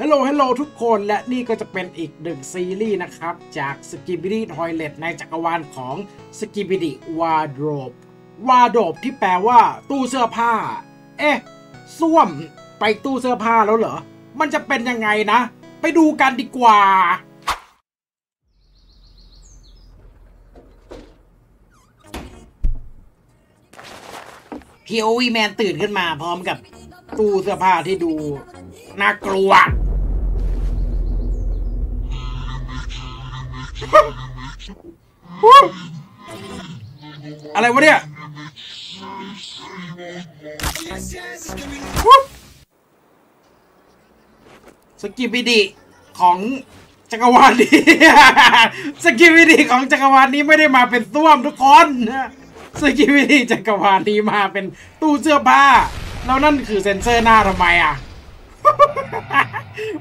ฮัลโหล ฮัลโหล ทุกคนและนี่ก็จะเป็นอีกหนึ่งซีรีส์นะครับ จาก s k i b i d y Toilet ในจักรวาลของ s k i b i d y Wardrobe Wardrobe ที่แปลว่า ตู้เสื้อผ้า เอ๊ะส้วมไปตู้เสื้อผ้าแล้วเหรอ มันจะเป็นยังไงนะ ไปดูกันดีกว่า พีโอวีแมนตื่นขึ้นมาพร้อมกับตู้เสื้อผ้าที่ดูน่ากลัว อะไรวะเนี่ยสกิบิดิของจักรวาลนี้สกิบิดิของจักรวาลนี้ไม่ได้มาเป็นส้วมทุกคนสกิบิดิจักรวาลนี้มาเป็นตู้เสื้อผ้า แล้วนั่นคือเซ็นเซอร์หน้าทำไมอะ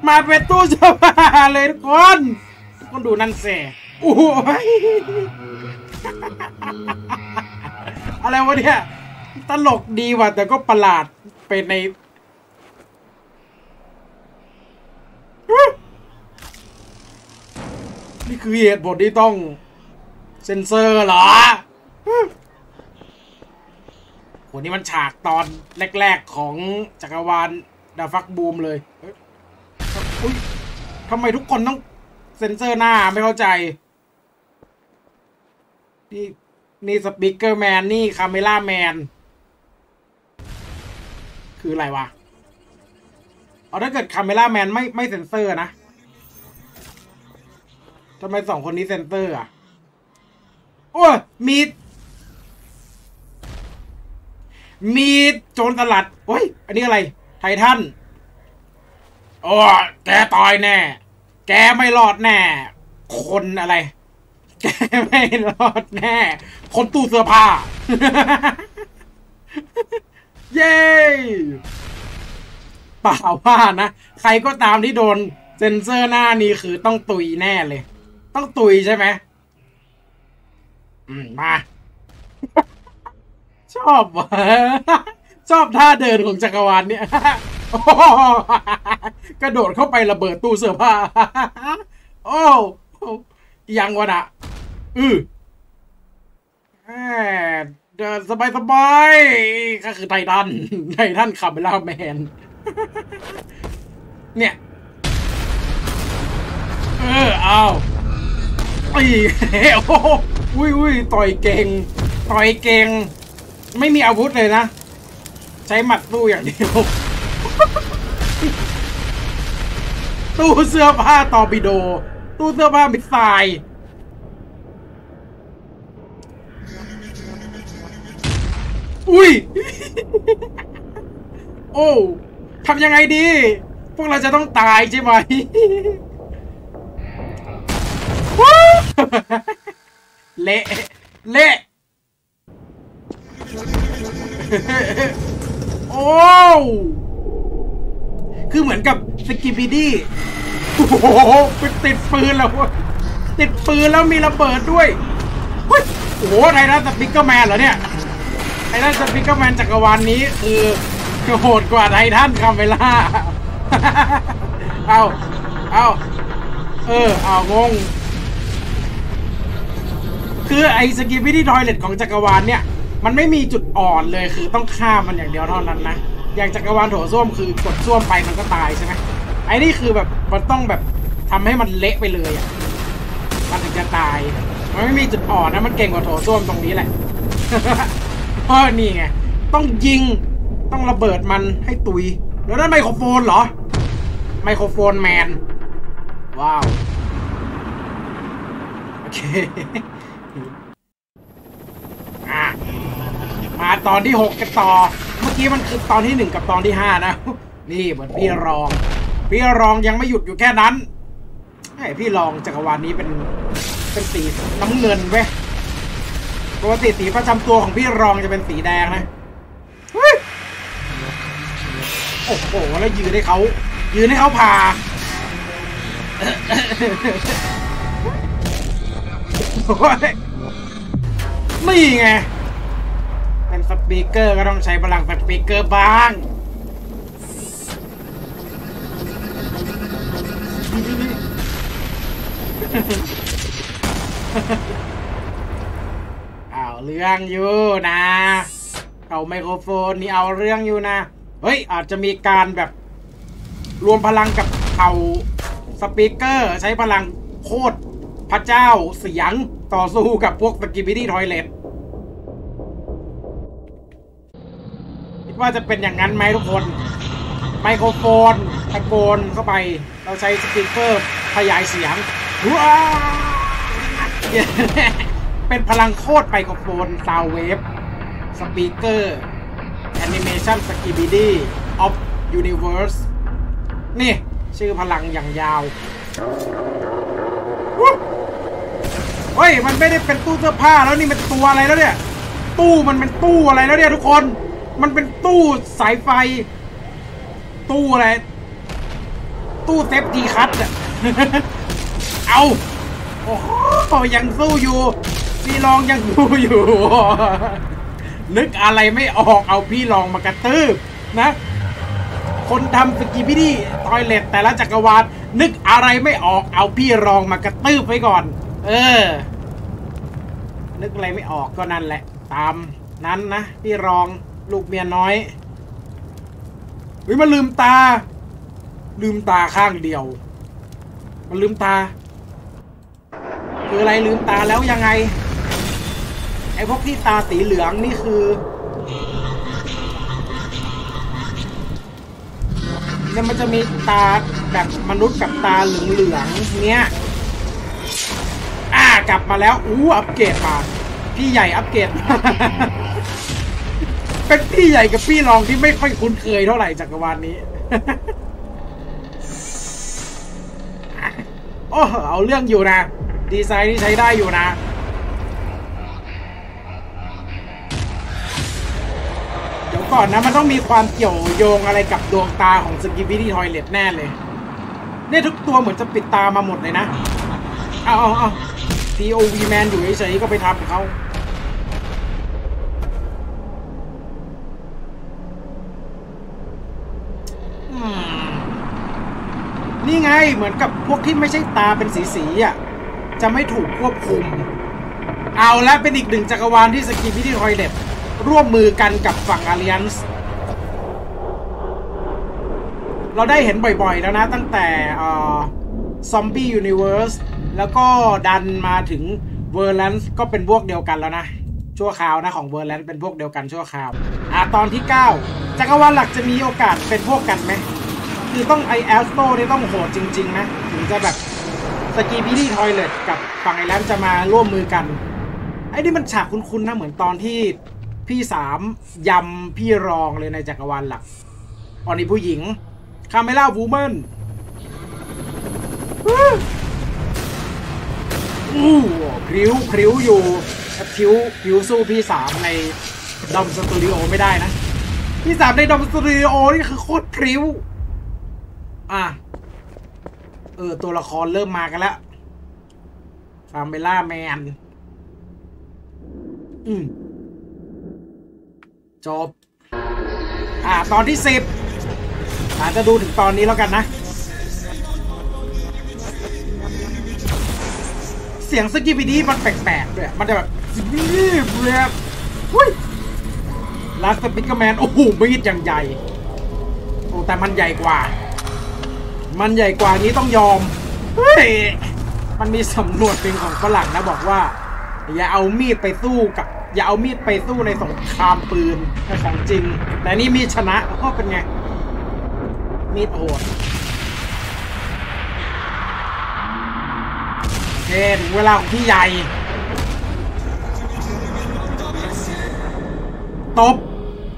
มาเป็นตู้เสื้อผ้าเลยทุกคนทุกคนดูนั่นเส โอ้ยอะไรวะเนี่ย ตลกดีว่ะแต่ก็ประหลาดไปในนี่คือเหตุผลที่ต้อง เซ็นเซอร์เหรอโหนี่มันฉากตอนแรกๆของจักรวาล DaFuq!?Boom!เลยเฮ้ยอุ๊ยทำไมทุกคนต้องเซ็นเซอร์หน้าไม่เข้าใจ นี่นี่ Speakerman นี่ Cameraman คืออะไรวะเอาถ้าเกิด Cameraman ไม่ไม่เซ็นเซอร์นะทำไมสองคนนี้เซ็นเซอร์อะ โอ้ยมีด มีดโจรสลัดโอ้ย อันนี้อะไร ไททันโอ้แกตายแน่ แกไม่รอดแน่ คนอะไร แกไม่รอดแน่ คนตู้เสื้อผ้า เย้เปล่าว่านะ ใครก็ตามที่โดนเซ็นเซอร์หน้านี้คือต้องตุยแน่เลย ต้องตุยใช่ไหมอืมมา ชอบว่ะชอบท่าเดินของจักรวาลเนี่ยกระโดดเข้าไประเบิดตู้เสื้อผ้า โอ้ยังวะนะ อือแหมเดินสบายสบายก็คือ Titan Titan Cameraman เนี่ย เออเอาอีโอ้โอุ้ยอุ้ยต่อยเก่ง ต่อยเก่ง ไม่มีอาวุธเลยนะ ใช้หมัดตู้อย่างเดียว ตู้เสื้อผ้าตอร์ปิโด ตู้เสื้อผ้ามิสไซล์ อุ้ย โอ้ทำยังไงดี พวกเราจะต้องตายใช่ไหมเละเละโอ้คือเหมือนกับ Skibidi โอ้โหไปติดปืนแล้วว้ยติดปืนแล้วมีระเบิดด้วยโอ้โห Titan Speakerman เหรอเนี่ย Titan Speakerman จักรวาลนี้คือโหดกว่า Titan Camera เอาเอาเออ เอางง คือไอ้ Skibidi Toilet ของจักรวาลเนี่ย มันไม่มีจุดอ่อนเลยคือต้องฆ่ามันอย่างเดียวเท่านั้นนะ อย่างจักรวาลโถส้วมคือกดส้วมไปมันก็ตายใช่ไหมไอ้นี่คือแบบมันต้องแบบทำให้มันเละไปเลยอะ มันถึงจะตาย มันไม่มีจุดอ่อนนะ มันเก่งกว่าโถส้วมตรงนี้แหละ เพราะนี่ไง ต้องยิง ต้องระเบิดมันให้ตุย แล้วนั่นไมโครโฟนเหรอ ไมโครโฟนแมน ว้าว โอเค อะ มาตอนที่หกกันต่อ เมื่อกี้มันคือตอนที่หนึ่งกับตอนที่ห้านะ นี่เหมือนพี่รอง พี่รองยังไม่หยุดอยู่แค่นั้นไอ้พี่รองจักรวาลนี้เป็นเป็นสีน้ำเงินเว้ย ปกติสีประจำตัวของพี่รองจะเป็นสีแดงนะโอ้โห แล้วยืนให้เขายืนให้เขาผ่าโอ้ยนี่ไง เป็นสปีกเกอร์ก็ต้องใช้พลังสปีกเกอร์บ้าง เรื่องอยู่นะ เอาไมโครโฟนนี่เอาเรื่องอยู่นะ เฮ้ย อาจจะมีการแบบ รวมพลังกับเขา speaker ใช้พลังโคตรพระเจ้าเสียงต่อสู้กับพวก Skibidi Toilet คิดว่าจะเป็นอย่างนั้นไหมทุกคน ไมโครโฟนตะโกนเข้าไป เราใช้ speaker ขยายเสียงว้า เป็นพลังโคตรไมโครโฟน sound wave speakerแอนิเมชัน Skibidi of universe นี่ ชื่อพลังอย่างยาววู้เฮ้ย มันไม่ได้เป็นตู้เสื้อผ้าแล้วนี่มันตัวอะไรแล้วเนี่ย ตู้มันเป็นตู้อะไรแล้วเนี่ยทุกคน มันเป็นตู้สายไฟ ตู้อะไร ตู้ safety cut อะเอา โอ้โหยังสู้อยู่ พี่ลองยังสู้อยู่ นึกอะไรไม่ออกเอาพี่ลองมากระตืบนะ คนทำสกีบิดี้ทอยเล็ตแต่ละจักรวาลนึกอะไรไม่ออกเอาพี่รองมากระตืบไว้ก่อน เออ นึกอะไรไม่ออกก็นั่นแหละ ตามนั้นนะ พี่รองลูกเมียน้อยเฮ้ยมันลืมตา ลืมตาข้างเดียว มันลืมตา คืออะไรลืมตาแล้วยังไง ไอ้พวกที่ตาสีเหลืองนี่คือ เนี่ยมันจะมีตาแบบมนุษย์กับตาเหลืองๆเนี้ย อ่ากลับมาแล้วอู้อัปเกรดมาพี่ใหญ่อัปเกรดเป็นพี่ใหญ่กับพี่รองที่ไม่ค่อยคุ้นเคยเท่าไหร่จักรวาลนี้โอ้เอาเรื่องอยู่นะ ดีไซน์นี่ใช้ได้อยู่นะ ก่อนนะ มันต้องมีความเกี่ยวโยงอะไรกับดวงตาของสกิบิดี้ทอยเลตแน่เลยเนี่ยทุกตัวเหมือนจะปิดตามาหมดเลยนะ เอาเอาเอา POV man อยู่เฉยๆก็ไปทำเขาอืมนี่ไงเหมือนกับพวกที่ไม่ใช่ตาเป็นสีๆอะ จะไม่ถูกควบคุม เอาและเป็นอีกหนึ่งจักรวาลที่ Skibidi Toilet ร่วมมือกันกับฝั่งอาริ a นส์เราได้เห็นบ่อยๆแล้วนะตั้งแต่ซอมบี้ยูนิเว r ร์สแล้วก็ดันมาถึงเวอร์แลนส์ก็เป็นพวกเดียวกันแล้วนะ ชั่วคราวนะของเวอร์แลนส์เป็นพวกเดียวกันชั่วคราว อ่าตอนที่ 9 จักรวาลหลักจะมีโอกาสเป็นพวกกันไหม คือต้องไอ Astro นี่ต้องโหดจริง ๆ นะ ถึงจะแบบ Skibidi Toilet กับฝั่ง alliance จะมาร่วมมือกัน ไอ้นี่มันฉากคุ้นๆนะเหมือนตอนที่ พี่สามยำพี่รองเลยในจักรวาลหลักตอนนี้ผู้หญิง camerawoman อู้พริ้วพริ้วอยู่แต่พริ้วพริ้วสู้พี่สามในดอมสตูดิโอไม่ได้นะ พี่สามในดอมสตูดิโอนี่คือโคตรพริ้ว อะ เออ ตัวละครเริ่มมากันแล้วคาเมล่าแมน อืม จบ อ่า ตอนที่สิบอาจจะดูถึงตอนนี้แล้วกันนะ เสียง Skibidi มันแปลกๆด้วยมันจะแบบ Skibidi แบบหุ้ย large speakerman โอ้โหมีดอย่างใหญ่ โอ้ แต่มันใหญ่กว่า มันใหญ่กว่านี้ต้องยอม เฮ้ย มันมีสำนวนเป็นของฝรั่งนะบอกว่า อย่าเอามีดไปสู้กับ อย่าเอามีดไปสู้ในสงครามปืนของจริง แต่นี่มีดชนะก็เป็นไง มีดโหดเคถึงเวลาของพี่ใหญ่ ตบ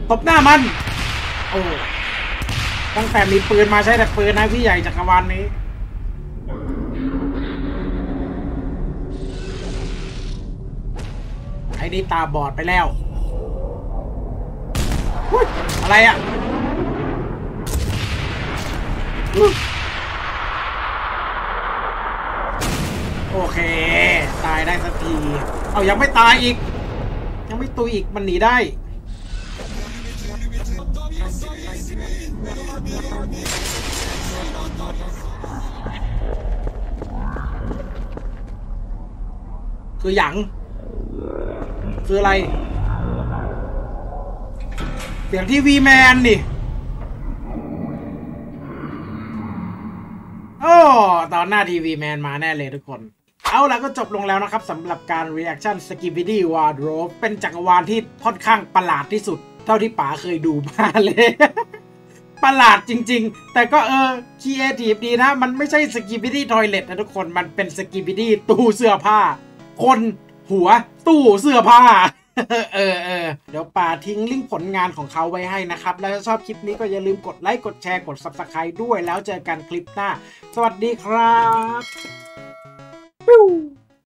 ตบหน้ามัน โอ้ตั้งแต่มีปืนมาใช้แต่ปืนนะพี่ใหญ่จักรวาลนนี้ ไอ้นี่ตาบอดไปแล้วอะไรอะโอเค ตายได้สักที เอายังไม่ตายอีก ยังไม่ตุยอีกมันหนีได้ คืออย่าง คืออะไร เสียงทีวีแมนนี่โอ้ตอนหน้า TV man มาแน่เลยทุกคน เอาละก็จบลงแล้วนะครับสำหรับการ reaction s k i b i d y Wardrobe เป็นจักรวาลที่ค่อนข้างประหลาดที่สุด เท่าที่ป๋าเคยดูมาเลยประหลาดจริง ๆ แต่ก็เออ creative ดีนะ มันไม่ใช่ Skibidi Toilet นะทุกคน มันเป็น Skibidi ตู้เสื้อผ้า คน หัวตู้เสื้อผ้าเออเออเดี๋ยวป๋าทิ้งลิงก์ผลงานของเขาไว้ให้นะครับ แล้วถ้าชอบคลิปนี้ก็อย่าลืมกดไลค์ กดแชร์ กด Subscribe ด้วยแล้วเจอกันคลิปหน้า สวัสดีครับ Pew